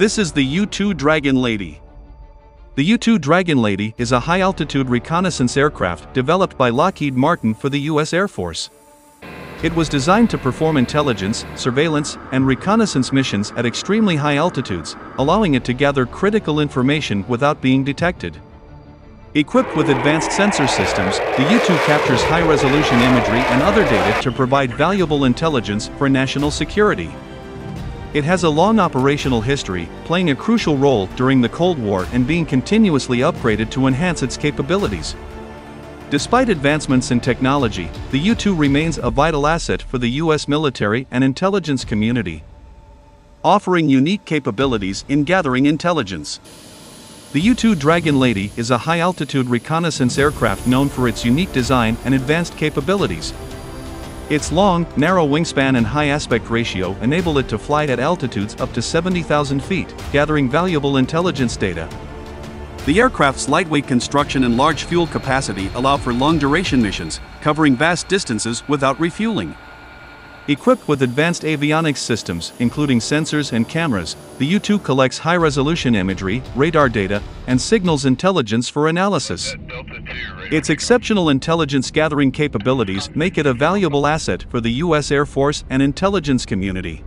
This is the U-2 Dragon Lady. The U-2 Dragon Lady is a high-altitude reconnaissance aircraft developed by Lockheed Martin for the U.S. Air Force. It was designed to perform intelligence, surveillance, and reconnaissance missions at extremely high altitudes, allowing it to gather critical information without being detected. Equipped with advanced sensor systems, the U-2 captures high-resolution imagery and other data to provide valuable intelligence for national security. It has a long operational history, playing a crucial role during the Cold War and being continuously upgraded to enhance its capabilities. Despite advancements in technology, the U-2 remains a vital asset for the U.S. military and intelligence community, offering unique capabilities in gathering intelligence. The U-2 Dragon Lady is a high-altitude reconnaissance aircraft known for its unique design and advanced capabilities, its long, narrow wingspan and high aspect ratio enable it to fly at altitudes up to 70,000 feet, gathering valuable intelligence data. The aircraft's lightweight construction and large fuel capacity allow for long-duration missions, covering vast distances without refueling. Equipped with advanced avionics systems, including sensors and cameras, the U-2 collects high-resolution imagery, radar data, and signals intelligence for analysis. Its exceptional intelligence gathering capabilities make it a valuable asset for the U.S. Air Force and intelligence community.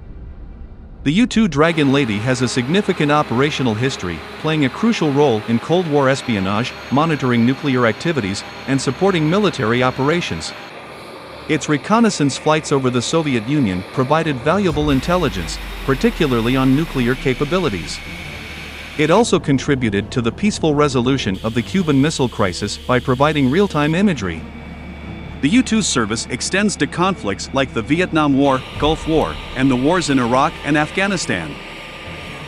The U-2 Dragon Lady has a significant operational history, playing a crucial role in Cold War espionage, monitoring nuclear activities, and supporting military operations. Its reconnaissance flights over the Soviet Union provided valuable intelligence, particularly on nuclear capabilities. It also contributed to the peaceful resolution of the Cuban Missile Crisis by providing real-time imagery. The U-2's service extends to conflicts like the Vietnam War, Gulf War, and the wars in Iraq and Afghanistan.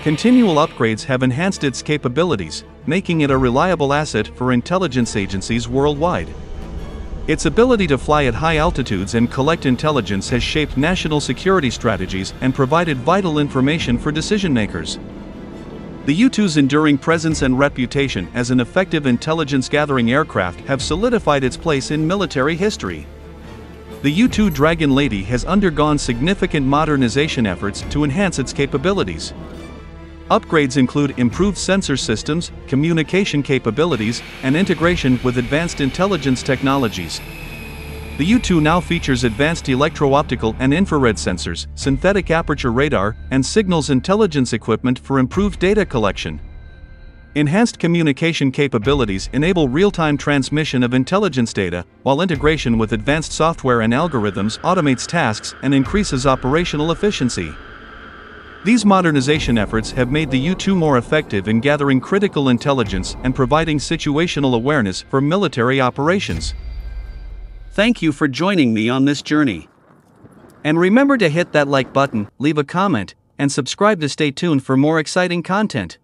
Continual upgrades have enhanced its capabilities, making it a reliable asset for intelligence agencies worldwide. Its ability to fly at high altitudes and collect intelligence has shaped national security strategies and provided vital information for decision makers. The U-2's enduring presence and reputation as an effective intelligence gathering aircraft have solidified its place in military history. The U-2 Dragon Lady has undergone significant modernization efforts to enhance its capabilities. Upgrades include improved sensor systems, communication capabilities, and integration with advanced intelligence technologies. The U-2 now features advanced electro-optical and infrared sensors, synthetic aperture radar, and signals intelligence equipment for improved data collection. Enhanced communication capabilities enable real-time transmission of intelligence data, while integration with advanced software and algorithms automates tasks and increases operational efficiency. These modernization efforts have made the U-2 more effective in gathering critical intelligence and providing situational awareness for military operations. Thank you for joining me on this journey. And remember to hit that like button, leave a comment, and subscribe to stay tuned for more exciting content.